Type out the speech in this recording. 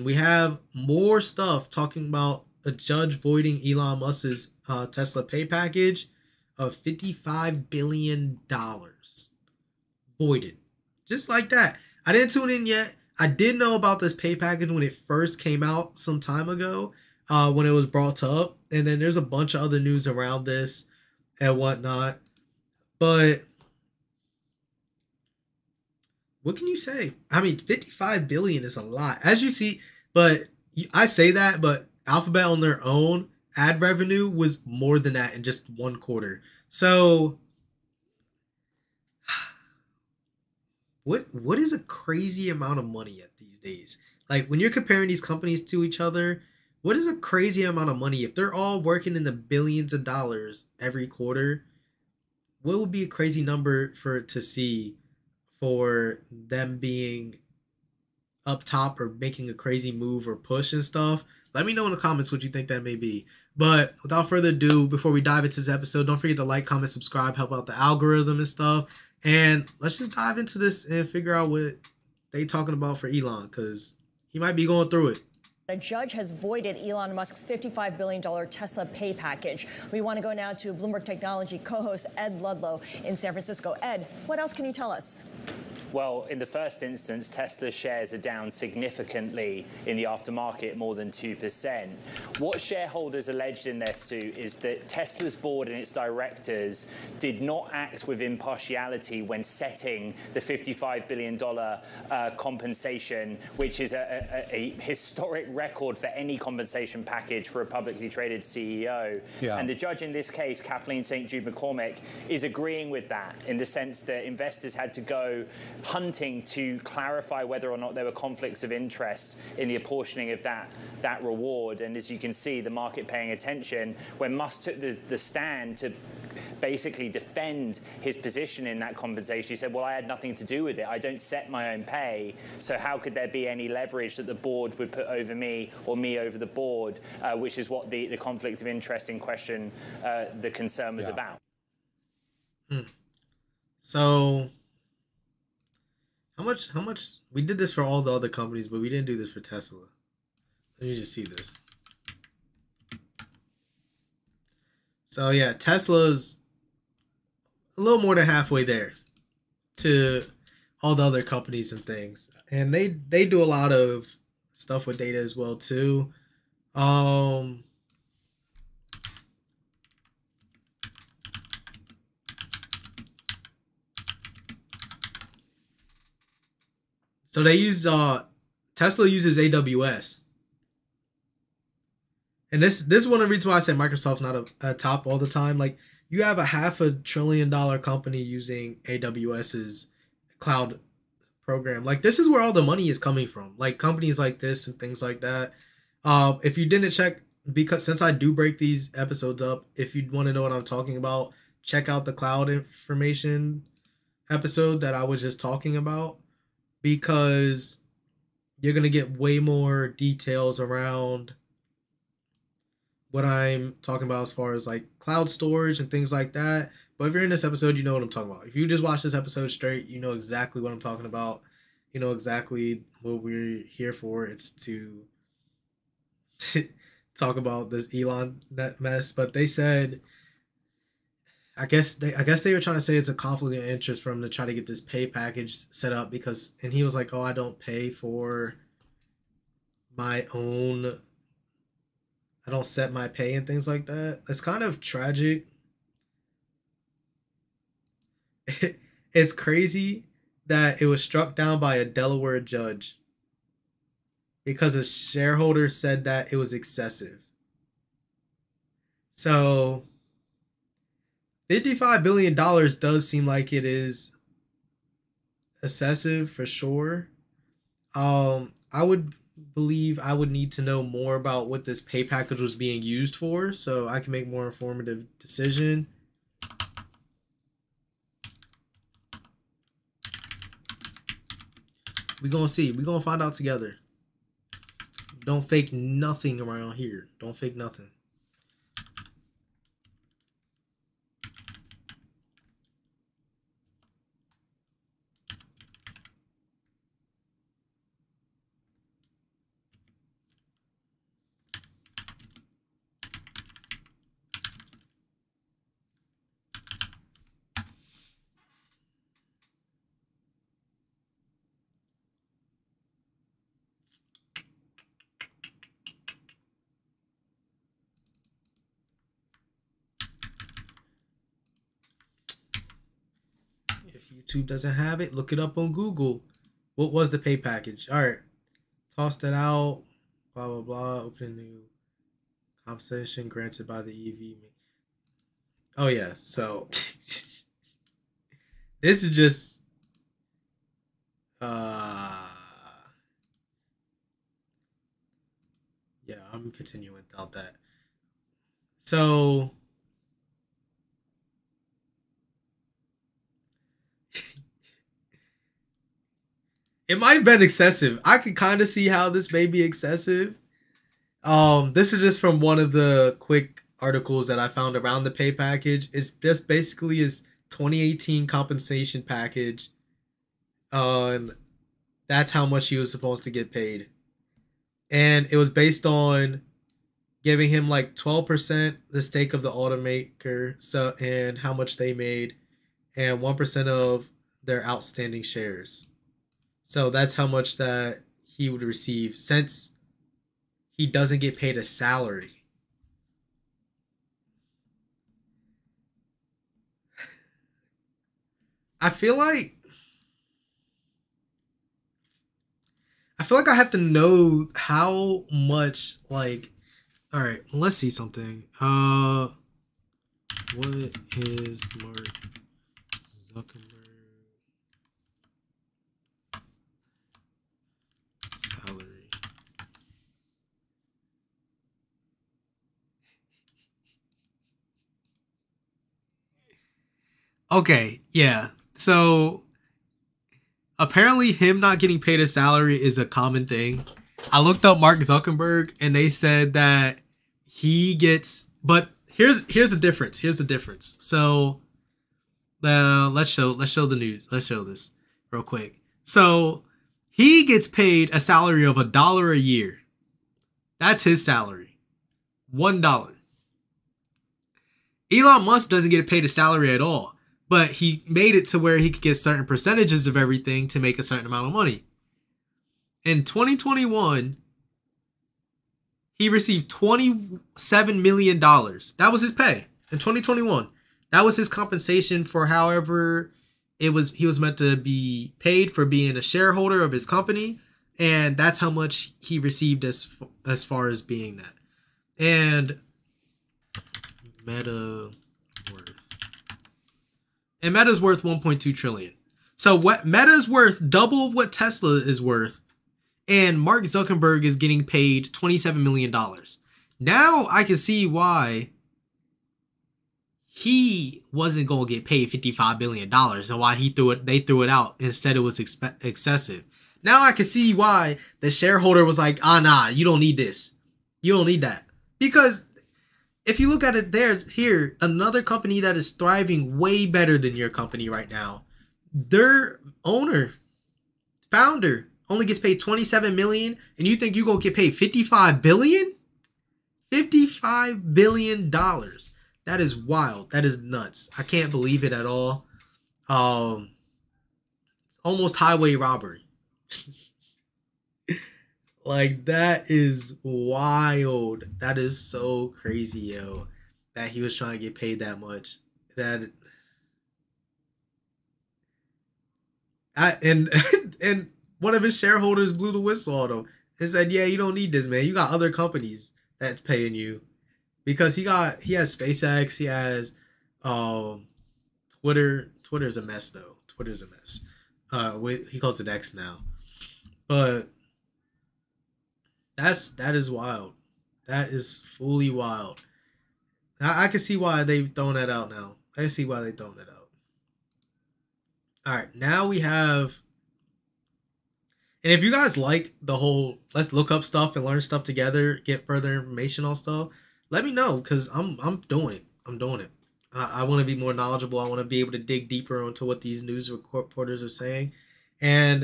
We have more stuff talking about a judge voiding Elon Musk's uh, Tesla pay package of $55 billion. Voided. Just like that. I didn't tune in yet. I did know about this pay package when it first came out some time ago, uh, when it was brought up. And then there's a bunch of other news around this and whatnot. But what can you say? I mean, 55 billion is a lot. As you see, but I say that, but Alphabet on their own ad revenue was more than that in just one quarter. So what what is a crazy amount of money at these days? Like when you're comparing these companies to each other, what is a crazy amount of money if they're all working in the billions of dollars every quarter? What would be a crazy number for to see for them being up top or making a crazy move or push and stuff. Let me know in the comments what you think that may be. But without further ado, before we dive into this episode, don't forget to like, comment, subscribe, help out the algorithm and stuff. And let's just dive into this and figure out what they talking about for Elon because he might be going through it. A judge has voided Elon Musk's $55 billion Tesla pay package. We want to go now to Bloomberg Technology co host Ed Ludlow in San Francisco. Ed, what else can you tell us? Well, in the first instance, Tesla's shares are down significantly in the aftermarket, more than 2%. What shareholders alleged in their suit is that Tesla's board and its directors did not act with impartiality when setting the $55 billion uh, compensation, which is a, a, a, historic record for any compensation package for a publicly traded CEO. Yeah. And the judge in this case, Kathaleen St. Jude McCormick, is agreeing with that in the sense that investors had to go hunting to clarify whether or not there were conflicts of interest in the apportioning of that, that reward. And as you can see, the market paying attention, when Musk took the, the stand to basically defend his position in that compensation. He said, well, I had nothing to do with it. I don't set my own pay. So how could there be any leverage that the board would put over me or me over the board, uh, which is what the, the conflict of interest in question, uh, the concern was yeah. about. Hmm. So how much? How much? We did this for all the other companies, but we didn't do this for Tesla. Let me just see this. So yeah, Tesla's a little more than halfway there to all the other companies and things, and they they do a lot of stuff with data as well too. Um, So they use uh Tesla uses AWS. And this this is one of the reasons why I say Microsoft's not a, a top all the time. Like you have a half a trillion dollar company using AWS's cloud program. Like this is where all the money is coming from. Like companies like this and things like that. Uh, if you didn't check, because since I do break these episodes up, if you want to know what I'm talking about, check out the cloud information episode that I was just talking about because you're going to get way more details around what I'm talking about as far as like cloud storage and things like that. But if you're in this episode, you know what I'm talking about. If you just watch this episode straight, you know exactly what I'm talking about. You know exactly what we're here for. It's to talk about this Elon mess. But they said I guess they I guess they were trying to say it's a conflict of interest for him to try to get this pay package set up because and he was like, "Oh, I don't pay for my own I don't set my pay and things like that." It's kind of tragic. it's crazy that it was struck down by a Delaware judge because a shareholder said that it was excessive. So $55 billion does seem like it is excessive for sure. Um, I would believe I would need to know more about what this pay package was being used for so I can make more informative decision. we gonna see. we gonna find out together. Don't fake nothing around here. Don't fake nothing. YouTube doesn't have it, look it up on Google. What was the pay package? All right, toss that out. Blah blah blah. Open new compensation granted by the EV. Oh yeah, so this is just uh yeah, I'm continuing without that. So it might have been excessive. I could kind of see how this may be excessive. Um, this is just from one of the quick articles that I found around the pay package. It's just basically his 2018 compensation package. Um, that's how much he was supposed to get paid, and it was based on giving him like 12% the stake of the automaker so and how much they made and 1% of their outstanding shares so that's how much that he would receive since he doesn't get paid a salary. I feel like I feel like I have to know how much like all right, let's see something. Uh what is Mark Zuckerberg salary. Okay, yeah. So apparently him not getting paid a salary is a common thing. I looked up Mark Zuckerberg and they said that he gets but here's here's the difference. Here's the difference. So uh, let's show let's show the news. Let's show this real quick. So he gets paid a salary of a dollar a year. That's his salary. One dollar. Elon Musk doesn't get paid a salary at all, but he made it to where he could get certain percentages of everything to make a certain amount of money. In 2021, he received $27 million. That was his pay in 2021. That was his compensation for however it was he was meant to be paid for being a shareholder of his company and that's how much he received as as far as being that and meta and meta's worth 1.2 trillion. So what meta's worth double what tesla is worth and mark zuckerberg is getting paid 27 million dollars. Now i can see why he wasn't going to get paid 55 billion dollars and why he threw it they threw it out and said it was excessive. Now i can see why the shareholder was like ah nah you don't need this. You don't need that. Because if you look at it there here another company that is thriving way better than your company right now their owner founder only gets paid 27 million and you think you're going to get paid 55 billion 55 billion dollars that is wild. That is nuts. I can't believe it at all. Um, it's almost highway robbery. like that is wild. That is so crazy, yo. That he was trying to get paid that much. That I and and one of his shareholders blew the whistle on him and said, "Yeah, you don't need this, man. You got other companies that's paying you." because he got he has SpaceX, he has um Twitter. Twitter's a mess though. Twitter's a mess. Uh, wait, he calls it X now, but that's that is wild. That is fully wild. I, I can see why they've thrown that out now. I can see why they've thrown it out. All right, now we have. And if you guys like the whole let's look up stuff and learn stuff together, get further information on stuff, let me know because I'm I'm doing it. I'm doing it. I, I want to be more knowledgeable. I want to be able to dig deeper into what these news reporters are saying, and